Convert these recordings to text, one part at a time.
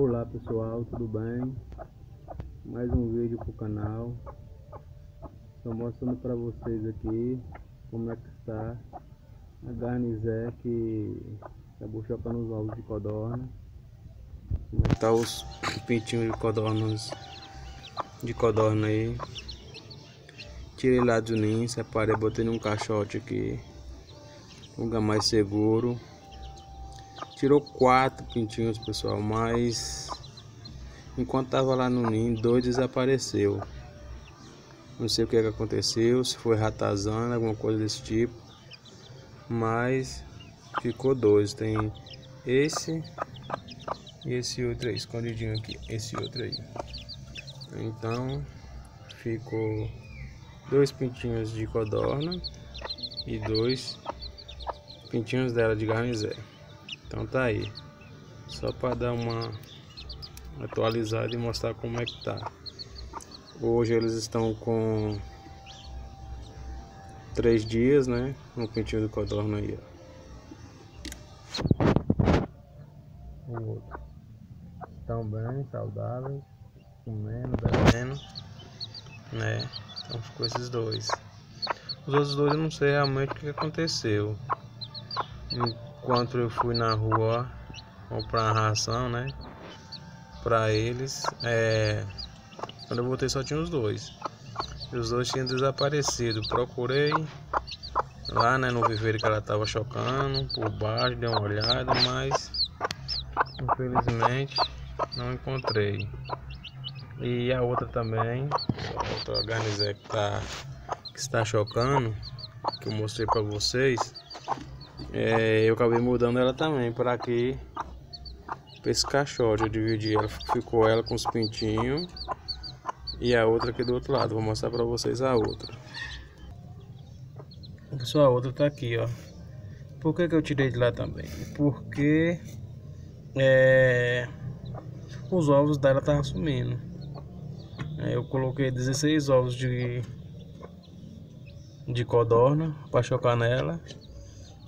Olá pessoal, tudo bem? Mais um vídeo pro canal. Estou mostrando para vocês aqui como é que está a garnizé que acabou chocando os ovos de codorna. Como é tá os pintinhos de codornas de codorna aí? Tirei lá do ninho, separei, botei num caixote aqui Lugar mais seguro Tirou quatro pintinhos, pessoal, mas enquanto tava lá no ninho, dois desapareceu. Não sei o que, é que aconteceu, se foi ratazana, alguma coisa desse tipo. Mas ficou dois. Tem esse e esse outro aí, escondidinho aqui. Esse outro aí. Então ficou dois pintinhos de codorna e dois pintinhos dela de garnizé. Então tá aí. Só para dar uma atualizada e mostrar como é que tá. Hoje eles estão com três dias, né? No pintinho do codorna aí, ó. O outro. Estão bem, saudáveis, comendo, bebendo, né? Então ficou esses dois. Os outros dois eu não sei realmente o que aconteceu enquanto eu fui na rua comprar ração, né? Pra eles, é... quando eu voltei só tinha os dois. E os dois tinham desaparecido. Procurei lá, né, no viveiro que ela tava chocando, por baixo, dei uma olhada, mas infelizmente não encontrei. E a outra também, a outra garnizé que, tá, que está chocando, que eu mostrei para vocês, é, eu acabei mudando ela também para aqui para esse caixote. Eu dividi ela ficou ela com os pintinhos e a outra aqui do outro lado. Vou mostrar para vocês a outra. Pessoal a outra tá aqui ó. Por que, que eu tirei de lá também? Porque é, os ovos dela estavam sumindo. É, eu coloquei 16 ovos de de codorna para chocar nela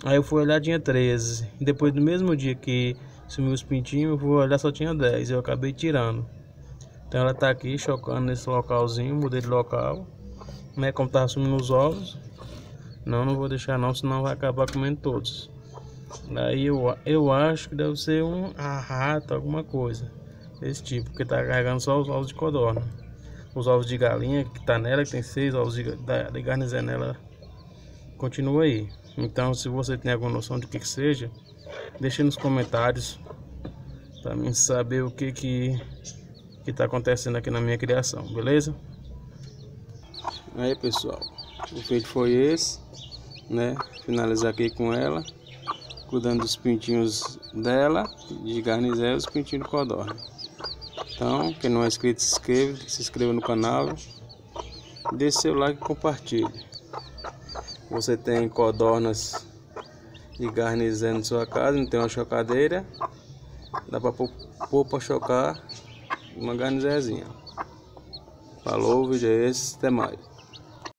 Aí eu fui olhar, tinha 13. Depois do mesmo dia que sumiu os pintinhos, eu fui olhar, só tinha 10. Eu acabei tirando. Então ela tá aqui chocando nesse localzinho, mudei de local. Né, como tava sumindo os ovos. Não, não vou deixar não, senão vai acabar comendo todos. Aí eu, eu acho que deve ser um rato, alguma coisa. Desse tipo, porque tá carregando só os ovos de codorna. Os ovos de galinha que tá nela, que tem seis ovos de, de garnizé nela, continua aí. Então, se você tem alguma noção de que, que seja, deixe nos comentários para mim saber o que que que tá acontecendo aqui na minha criação, beleza? Aí, pessoal, o vídeo foi esse, né? Finalizar aqui com ela, cuidando dos pintinhos dela, de garnizé e os pintinhos de codorna. Então, quem não é inscrito, se inscreva, se inscreva no canal, deixe seu like e compartilhe. Você tem codornas e garnizé na sua casa, não tem uma chocadeira, dá para pôr para chocar uma garnizézinha. Falou, vídeo é esse, até mais.